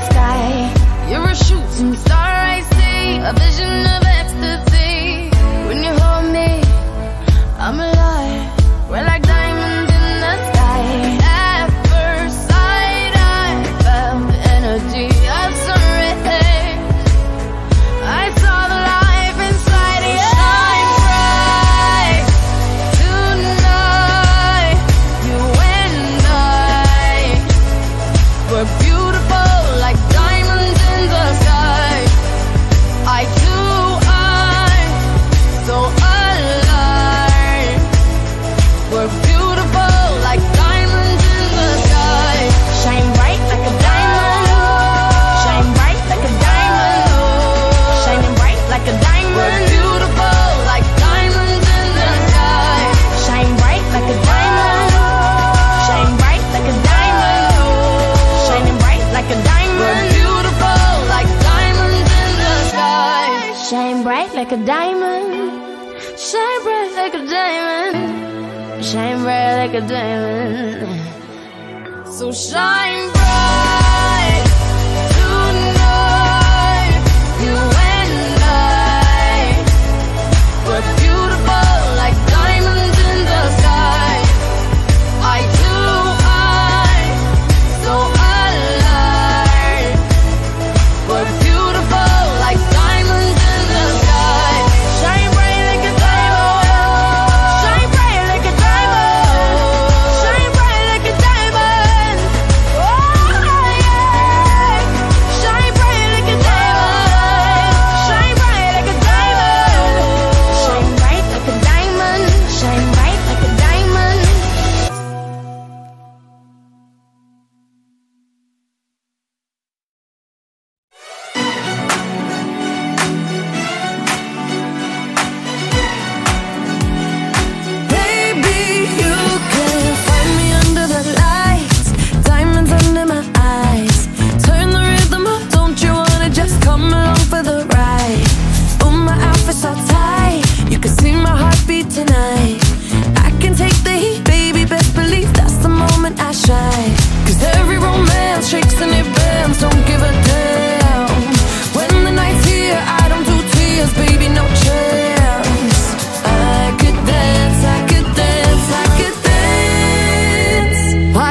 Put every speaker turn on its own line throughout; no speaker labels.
sky. You're a shooting star I see. A vision of ecstasy. a diamond. So shine.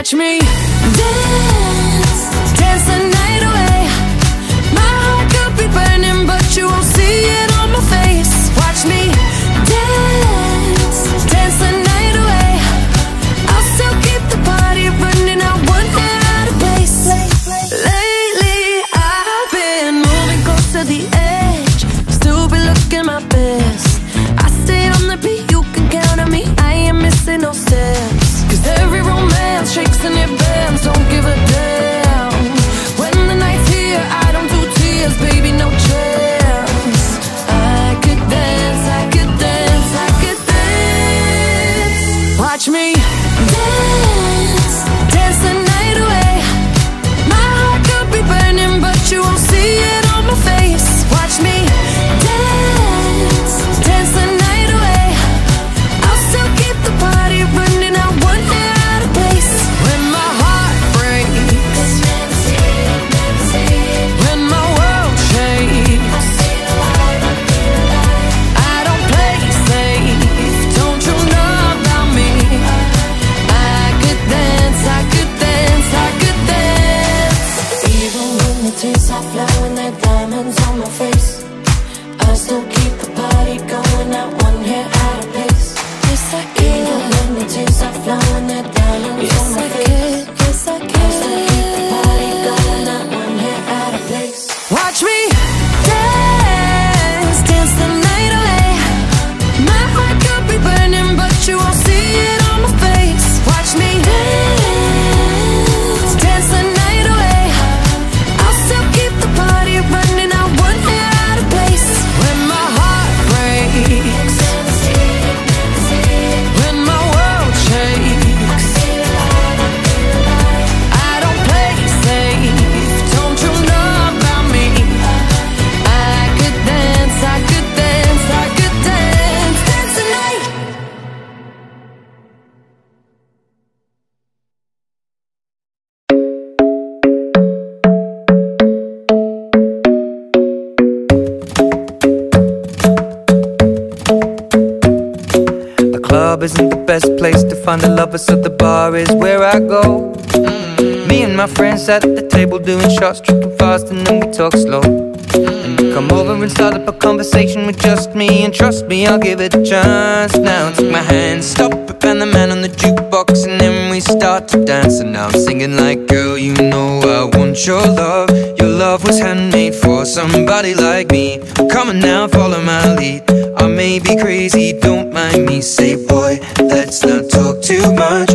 Watch me dance, dance the night away. My heart could be burning, but you won't see it on my face. Watch me dance, dance the night away. I'll still keep the party running. I won't out of place. Lately, I've been moving close to the edge, still be looking my best. I stay on the beat, you can count on me. I ain't missing no steps.
Every romance shakes and it bends. Don't give a damn. Bar is where I go. Me and my friends at the table doing shots, tripping fast, and then we talk slow. And come over and start up a conversation with just me, and trust me, I'll give it a chance. Now take my hand, stop it, and the man on the jukebox, and then we start to dance. And now I'm singing like, girl, you know I want your love. Your love was handmade for somebody like me. Come on now, follow my lead. I may be crazy, don't mind me. Say, boy, let's not talk too much.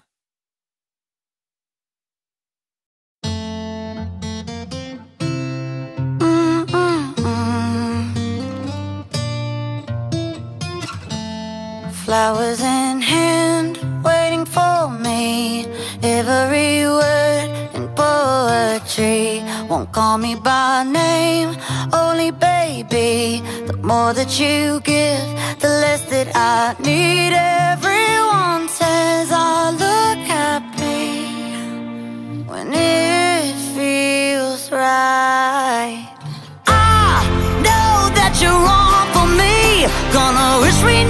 Flowers in hand, waiting for me. Every word in poetry Won't call me by name, only baby The more that you give, the less that I need. Everyone says I look happy When it feels right. I know that you're wrong for me. Gonna wish me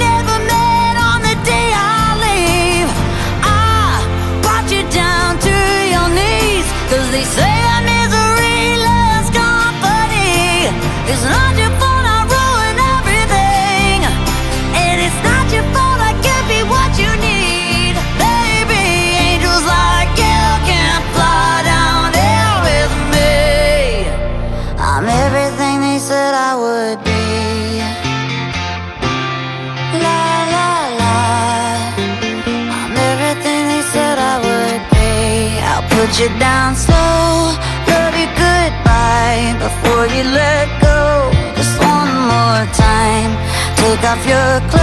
put you down slow, Love you goodbye before you let go. Just one more time. Take off your clothes